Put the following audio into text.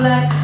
like